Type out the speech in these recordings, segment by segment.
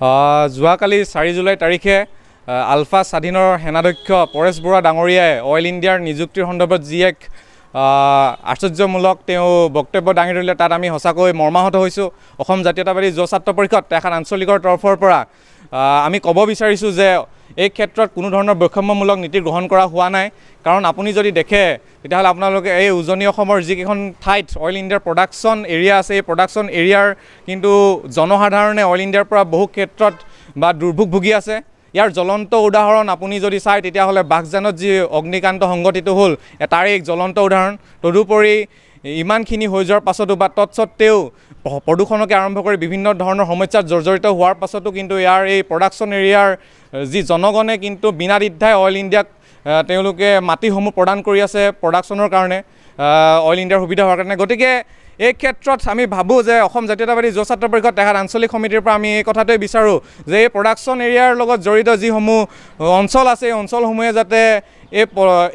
যোৱাকালি চাৰি জুলাই তাৰিখে আলফা স্বাধীনৰ সেনাধ্যক্ষ পৰেশ বৰুৱা ডাঙৰীয়াই অইল ইণ্ডিয়াৰ নিযুক্তিৰ সন্দৰ্ভত যি এক আশ্চৰ্যমূলক তেওঁ বক্তব্য দাঙি ধৰিলে তাত আমি সঁচাকৈ মৰ্মাহত হৈছোঁ। অসম জাতীয়তাবাদী যুৱ ছাত্ৰ পৰিষদ এখন আঞ্চলিকৰ তৰফৰ পৰা আমি ক'ব বিচাৰিছোঁ যে এই ক্ষেত্ৰত কোনো ধৰণৰ বৈষম্যমূলক নীতি গ্ৰহণ কৰা হোৱা নাই। কাৰণ আপুনি যদি দেখে তেতিয়াহ'লে আপোনালোকে এই উজনি অসমৰ যিকেইখন ঠাইত অইল ইণ্ডিয়াৰ প্ৰডাকশ্যন এৰিয়া আছে এই প্ৰডাকশ্যন এৰিয়াৰ কিন্তু জনসাধাৰণে অইল ইণ্ডিয়াৰ পৰা বহু ক্ষেত্ৰত বা দুৰ্ভোগ ভুগি আছে। ইয়াৰ জ্বলন্ত উদাহৰণ আপুনি যদি চায় তেতিয়াহ'লে বাঘজানত যি অগ্নিকাণ্ড সংঘটিত হ'ল তাৰে এক জ্বলন্ত উদাহৰণ। তদুপৰি ইমানখিনি হৈ যোৱাৰ পাছতো বা তৎসত্ত্বেও প- প্ৰদূষণকে আৰম্ভ কৰি বিভিন্ন ধৰণৰ সমস্যাত জৰ্জৰিত হোৱাৰ পাছতো কিন্তু ইয়াৰ এই প্ৰডাকশ্যন এৰিয়াৰ যি জনগণে কিন্তু বিনা দ্বিধাই অইল ইণ্ডিয়াক তেওঁলোকে মাটিসমূহ প্ৰদান কৰি আছে প্ৰডাকশ্যনৰ কাৰণে অইল ইণ্ডিয়াৰ সুবিধা হোৱাৰ কাৰণে। গতিকে এই ক্ষেত্ৰত আমি ভাবোঁ যে অসম জাতীয়তাবাদী যুৱ ছাত্ৰ পৰিষদ তেহাত আঞ্চলিক সমিতিৰ পৰা আমি এই কথাটোৱে বিচাৰোঁ যে এই প্ৰডাকশ্যন এৰিয়াৰ লগত জড়িত যিসমূহ অঞ্চল আছে এই অঞ্চলসমূহে যাতে এই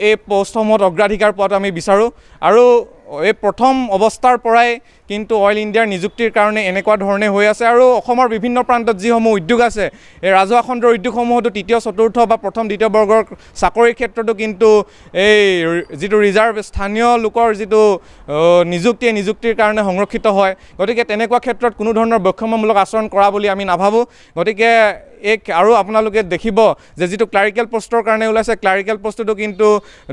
এই পষ্টসমূহত অগ্ৰাধিকাৰ পোৱাটো আমি বিচাৰোঁ। আৰু এই প্ৰথম অৱস্থাৰ পৰাই কিন্তু অইল ইণ্ডিয়াৰ নিযুক্তিৰ কাৰণে এনেকুৱা ধৰণে হৈ আছে আৰু অসমৰ বিভিন্ন প্ৰান্তত যিসমূহ উদ্যোগ আছে এই ৰাজহুৱা খণ্ডৰ উদ্যোগসমূহতো তৃতীয় চতুৰ্থ বা প্ৰথম দ্বিতীয় বৰ্গৰ চাকৰিৰ ক্ষেত্ৰতো কিন্তু এই যিটো ৰিজাৰ্ভ স্থানীয় লোকৰ যিটো নিযুক্তি এই নিযুক্তিৰ কাৰণে সংৰক্ষিত হয়। গতিকে তেনেকুৱা ক্ষেত্ৰত কোনো ধৰণৰ বৈষম্যমূলক আচৰণ কৰা বুলি আমি নাভাবোঁ। গতিকে এই আৰু আপোনালোকে দেখিব যে যিটো ক্লাৰিকেল পষ্টৰ কাৰণে ওলাইছে ক্লাৰিকেল পষ্টটো কিন্তু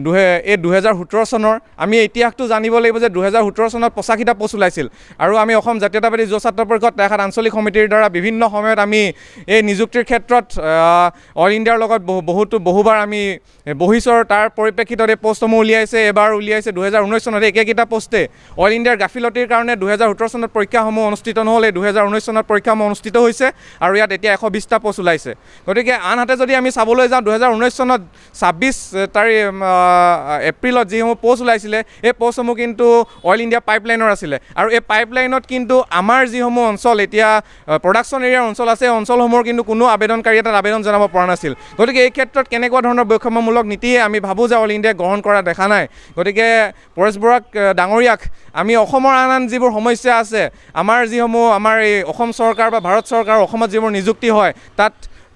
দুহে এই দুহেজাৰ সোতৰ চনৰ আমি ইতিহাসটো জানিব লাগিব যে দুহেজাৰ সোতৰ চনত পঁচাশীটা পোষ্ট ওলাইছিল। আৰু আমি অসম জাতীয়তাবাদী যুৱ ছাত্ৰ পৰিষদ তেখেত আঞ্চলিক সমিতিৰ দ্বাৰা বিভিন্ন সময়ত আমি এই নিযুক্তিৰ ক্ষেত্ৰত অইল ইণ্ডিয়াৰ লগত বহু বহুতো বহুবাৰ আমি বহিছোঁ তাৰ পৰিপ্ৰেক্ষিতত এই পষ্টসমূহ উলিয়াইছে এবাৰ উলিয়াইছে দুহেজাৰ ঊনৈছ চনত একেকেইটা পষ্টে অইল ইণ্ডিয়াৰ গাফিলতিৰ কাৰণে দুহেজাৰ সোতৰ চনত পৰীক্ষাসমূহ অনুষ্ঠিত নহ'ল এই দুহেজাৰ ঊনৈছ চনত পৰীক্ষাসমূহ অনুষ্ঠিত হৈছে আৰু ইয়াত এতিয়া এশ বিছটা পোষ্ট ওলাইছে। গতিকে আনহাতে যদি আমি চাবলৈ যাওঁ দুহেজাৰ ঊনৈছ চনত ছাব্বিছ তাৰিখ এপ্ৰিলত যিসমূহ পোষ্ট ওলাইছিলে এই পোষ্টসমূহ কিন্তু অইল ইণ্ডিয়া পাইপলাইনৰ আছিলে। আৰু এই পাইপলাইনত কিন্তু আমাৰ যিসমূহ অঞ্চল এতিয়া প্ৰডাকশ্যন এৰিয়াৰ অঞ্চল আছে এই অঞ্চলসমূহৰ কিন্তু কোনো আবেদনকাৰীয়ে তাত আবেদন জনাব পৰা নাছিল। গতিকে এই ক্ষেত্ৰত কেনেকুৱা ধৰণৰ বৈষম্যমূলক নীতিয়ে আমি ভাবোঁ যে অইল ইণ্ডিয়াই গ্ৰহণ কৰা দেখা নাই? গতিকে পৰেশ বৰুৱাক আহ, ডাঙৰীয়াক আমি অসমৰ আন আন যিবোৰ সমস্যা আছে আমাৰ যিসমূহ আমাৰ এই অসম চৰকাৰ বা ভাৰত চৰকাৰ অসমত যিবোৰ নিযুক্তি হয় তাত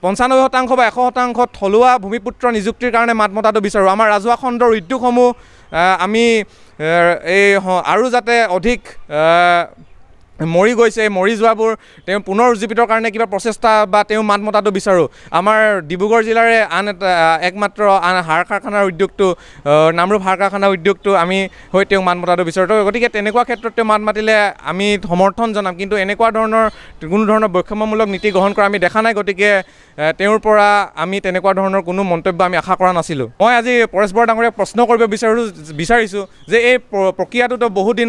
পঞ্চানব্বৈ শতাংশ বা এশ শতাংশ থলুৱা ভূমিপুত্ৰ নিযুক্তিৰ কাৰণে মাত মতাটো বিচাৰোঁ। আমাৰ ৰাজহুৱা খণ্ডৰ উদ্যোগসমূহ আমি এই আৰু যাতে অধিক মৰি গৈছে মৰি যোৱাবোৰ তেওঁ পুনৰ উজ্জীৱিতৰ কাৰণে কিবা প্ৰচেষ্টা বা তেওঁ মাত মতাটো বিচাৰোঁ। আমাৰ ডিব্ৰুগড় জিলাৰে আন এটা একমাত্ৰ আন সাৰ কাৰখানাৰ উদ্যোগটো নামৰূপ সাৰ কাৰখানাৰ উদ্যোগটো আমি হৈ তেওঁক মাত মতাটো বিচাৰোঁ। তো গতিকে তেনেকুৱা ক্ষেত্ৰত তেওঁ মাত মাতিলে আমি সমৰ্থন জনাম। কিন্তু এনেকুৱা ধৰণৰ কোনো ধৰণৰ বৈষম্যমূলক নীতি গ্ৰহণ কৰা আমি দেখা নাই। গতিকে তেওঁৰ পৰা আমি তেনেকুৱা ধৰণৰ কোনো মন্তব্য আমি আশা কৰা নাছিলোঁ। মই আজি পৰেশ বৰা ডাঙৰীয়াক প্ৰশ্ন কৰিব বিচাৰোঁ বিচাৰিছোঁ যে এই প্ৰ- প্ৰক্ৰিয়াটোতো বহুদিন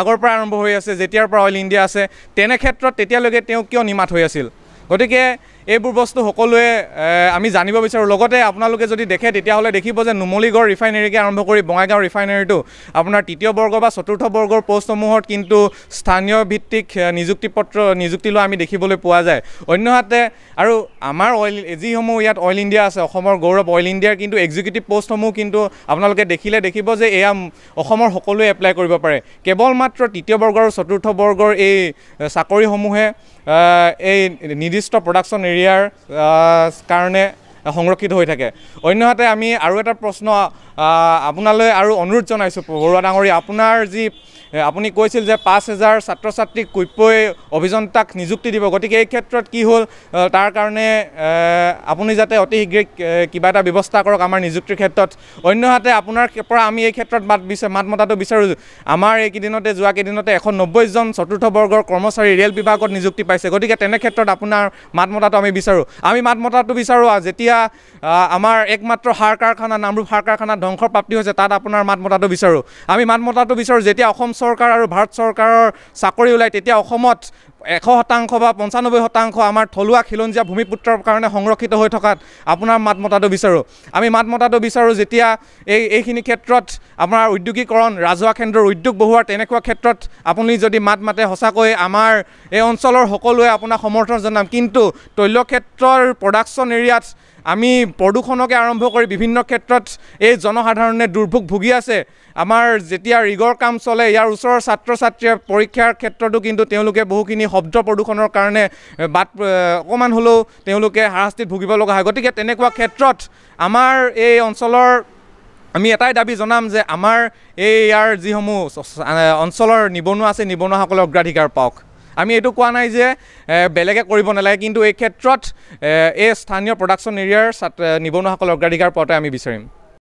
আগৰ পৰা আৰম্ভ হৈ আছে যেতিয়াৰ পৰা অইল ইণ্ডিয়া আছে তেনে ক্ষেত্ৰত তেতিয়ালৈকে তেওঁ কিয় নিমাত হৈ আছিল? গতিকে এইবোৰ বস্তু সকলোৱে আমি জানিব বিচাৰোঁ। লগতে আপোনালোকে যদি দেখে তেতিয়াহ'লে দেখিব যে নুমলীগড় ৰিফাইনেৰীকে আৰম্ভ কৰি বঙাইগাঁও ৰিফাইনেৰীটো আপোনাৰ তৃতীয় বৰ্গ বা চতুৰ্থ বৰ্গৰ পষ্টসমূহত কিন্তু স্থানীয় ভিত্তিক নিযুক্তি পত্ৰ নিযুক্তি লোৱা আমি দেখিবলৈ পোৱা যায়। অন্যহাতে আৰু আমাৰ অইল যিসমূহ ইয়াত অইল ইণ্ডিয়া আছে অসমৰ গৌৰৱ অইল ইণ্ডিয়াৰ কিন্তু এক্সিকিউটিভ পষ্টসমূহ কিন্তু আপোনালোকে দেখিলে দেখিব যে এয়া অসমৰ সকলোৱে এপ্লাই কৰিব পাৰে। কেৱল মাত্ৰ তৃতীয় বৰ্গৰ আৰু চতুৰ্থ বৰ্গৰ এই চাকৰিসমূহে এই নিৰ্দিষ্ট প্ৰডাকশ্যন এৰিয়াৰ কাৰণে সংৰক্ষিত হৈ থাকে। অন্যহাতে আমি আৰু এটা প্ৰশ্ন আপোনালৈ আৰু অনুৰোধ জনাইছোঁ বৰুৱা ডাঙৰীয়া আপোনাৰ যি আপুনি কৈছিল যে পাঁচ হেজাৰ ছাত্ৰ ছাত্ৰীক কুইপৈ অভিযন্তাক নিযুক্তি দিব। গতিকে এই ক্ষেত্ৰত কি হ'ল? তাৰ কাৰণে আপুনি যাতে অতি শীঘ্ৰে কিবা এটা ব্যৱস্থা কৰক আমাৰ নিযুক্তিৰ ক্ষেত্ৰত। অন্যহাতে আপোনাৰ পৰা আমি এই ক্ষেত্ৰত মাত বিচা মাত মতাটো বিচাৰোঁ আমাৰ এইকেইদিনতে যোৱা কেইদিনতে এশ নব্বৈজন চতুৰ্থ বৰ্গৰ কৰ্মচাৰী ৰে'ল বিভাগত নিযুক্তি পাইছে। গতিকে তেনে ক্ষেত্ৰত আপোনাৰ মাত মতাটো আমি বিচাৰোঁ। আমি মাত মতাটো বিচাৰোঁ যেতিয়া আমাৰ একমাত্ৰ সাৰ কাৰখানা নামৰূপ সাৰ কাৰখানা ধ্বংসৰ প্ৰাপ্তি হৈছে তাত আপোনাৰ মাত মতাটো বিচাৰোঁ। আমি মাত মতাটো বিচাৰোঁ যেতিয়া অসম চৰকাৰ আৰু ভাৰত চৰকাৰৰ চাকৰি ওলায় তেতিয়া অসমত এশ শতাংশ বা পঞ্চানব্বৈ শতাংশ আমাৰ থলুৱা খিলঞ্জীয়া ভূমিপুত্ৰৰ কাৰণে সংৰক্ষিত হৈ থকাত আপোনাৰ মাত মতাটো বিচাৰোঁ। আমি মাত মতাটো বিচাৰোঁ যেতিয়া এই এইখিনি ক্ষেত্ৰত আপোনাৰ উদ্যোগীকৰণ ৰাজহুৱা কেন্দ্ৰৰ উদ্যোগ বঢ়োৱাৰ তেনেকুৱা ক্ষেত্ৰত আপুনি যদি মাত মাতে সঁচাকৈ আমাৰ এই অঞ্চলৰ সকলোৱে আপোনাক সমৰ্থন জনাম। কিন্তু তৈলক্ষেত্ৰৰ প্ৰডাকশ্যন এৰিয়াত আমি প্ৰদূষণকে আৰম্ভ কৰি বিভিন্ন ক্ষেত্ৰত এই জনসাধাৰণে দুৰ্ভোগ ভুগি আছে। আমাৰ যেতিয়া ৰিগৰ কাম চলে ইয়াৰ ওচৰৰ ছাত্ৰ ছাত্ৰীয়ে পৰীক্ষাৰ ক্ষেত্ৰতো কিন্তু তেওঁলোকে বহুখিনি শব্দ প্ৰদূষণৰ কাৰণে বাট অকণমান হ'লেও তেওঁলোকে হাৰাশাস্তিত ভুগিব লগা হয়। গতিকে তেনেকুৱা ক্ষেত্ৰত আমাৰ এই অঞ্চলৰ আমি এটাই দাবী জনাম যে আমাৰ এই ইয়াৰ যিসমূহ অঞ্চলৰ নিবনুৱা আছে নিবনুৱাসকলে অগ্ৰাধিকাৰ পাওক। আমি এইটো কোৱা নাই যে বেলেগে কৰিব নালাগে কিন্তু এই ক্ষেত্ৰত এই স্থানীয় প্ৰডাকশ্যন এৰিয়াৰ নিবনুৱাসকলৰ অগ্ৰাধিকাৰ পোৱাটোৱে আমি বিচাৰিম।